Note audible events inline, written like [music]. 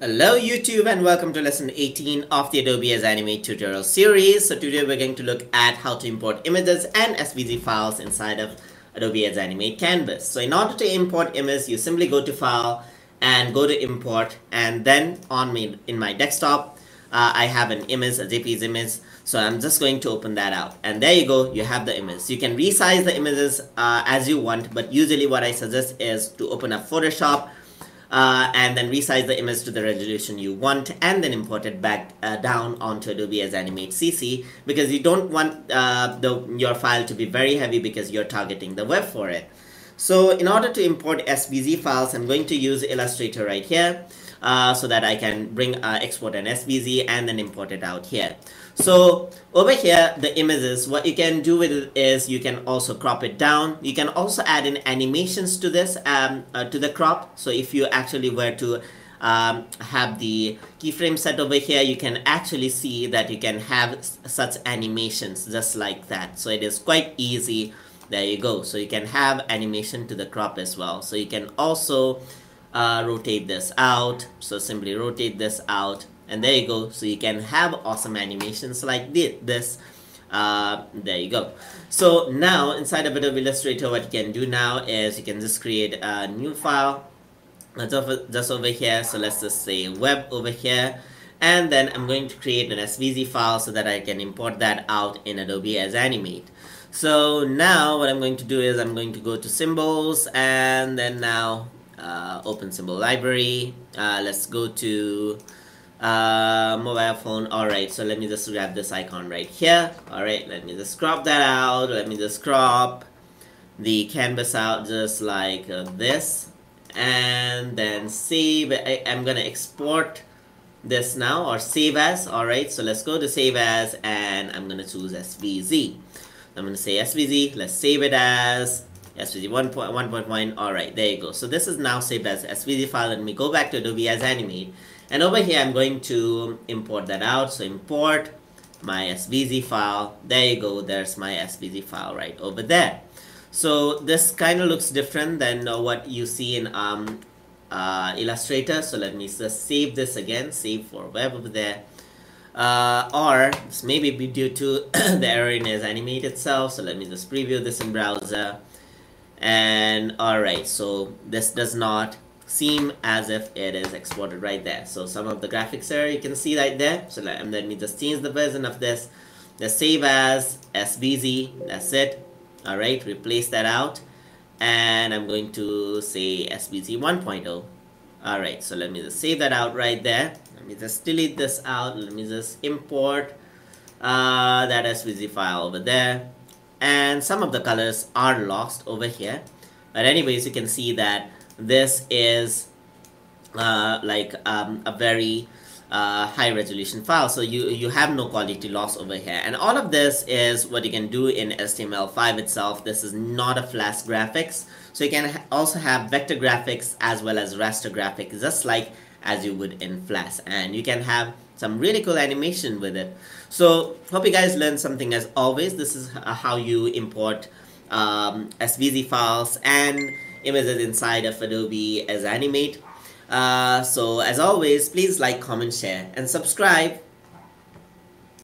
Hello YouTube and welcome to lesson 18 of the Adobe Edge Animate tutorial series. So today we're going to look at how to import images and SVG files inside of Adobe Edge Animate Canvas. So in order to import images, you simply go to file and go to import and then on me in my desktop, uh, I have an image, a JPEG image. So I'm just going to open that out and there you go, you have the image. You can resize the images uh, as you want, but usually what I suggest is to open up Photoshop uh, and then resize the image to the resolution you want and then import it back uh, down onto Adobe Edge Animate CC because you don't want uh, the, your file to be very heavy because you're targeting the web for it. So in order to import SVG files, I'm going to use Illustrator right here uh, so that I can bring uh, export an SVG and then import it out here. So over here, the images, what you can do with it is you can also crop it down. You can also add in animations to this, um, uh, to the crop. So if you actually were to um, have the keyframe set over here, you can actually see that you can have such animations just like that. So it is quite easy. There you go. So you can have animation to the crop as well. So you can also uh, rotate this out. So simply rotate this out. And there you go. So you can have awesome animations like this. Uh, there you go. So now inside of Adobe Illustrator what you can do now is you can just create a new file. Just over, just over here. So let's just say web over here. And then I'm going to create an SVG file so that I can import that out in Adobe Edge Animate. So now what I'm going to do is I'm going to go to symbols. And then now uh, open symbol library. Uh, let's go to uh, mobile phone. All right so let me just grab this icon right here. All right let me just crop that out. Let me just crop the canvas out just like uh, this. And then save. I, I'm gonna export this now or save as. All right so let's go to save as and I'm gonna choose SVZ. I'm gonna say SVZ, let's save it as SVG 1.1.1 all right there you go so this is now saved as SVG file let me go back to Adobe Edge Animate and over here, I'm going to import that out. So import my SVG file. There you go. There's my SVG file right over there. So this kind of looks different than what you see in um, uh, Illustrator. So let me just save this again. Save for web over there. Uh, or this may be due to [coughs] the error in Edge Animate itself. So let me just preview this in browser. And alright, so this does not seem as if it is exported right there. So some of the graphics here you can see right there. So let, let me just change the version of this. The save as SVG, that's it. All right, replace that out. And I'm going to say SVG 1.0. All right, so let me just save that out right there. Let me just delete this out. Let me just import uh, that SVG file over there. And some of the colors are lost over here. But anyways, you can see that this is uh, like um, a very uh, high resolution file. So you you have no quality loss over here. And all of this is what you can do in HTML5 itself. This is not a flash graphics. So you can also have vector graphics as well as raster graphics just like as you would in Flash and you can have some really cool animation with it so hope you guys learned something as always this is how you import um, SVG files and images inside of Adobe Edge Animate. Uh, so as always, please like, comment, share, and subscribe.